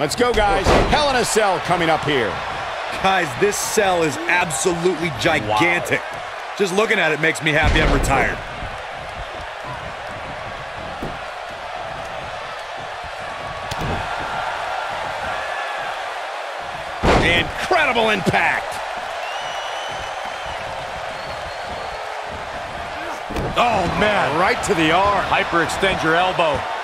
Let's go, guys. Hell in a Cell coming up here. Guys, this cell is absolutely gigantic. Wow. Just looking at it makes me happy I'm retired. Incredible impact. Oh, man. Right to the arm. Hyperextend your elbow.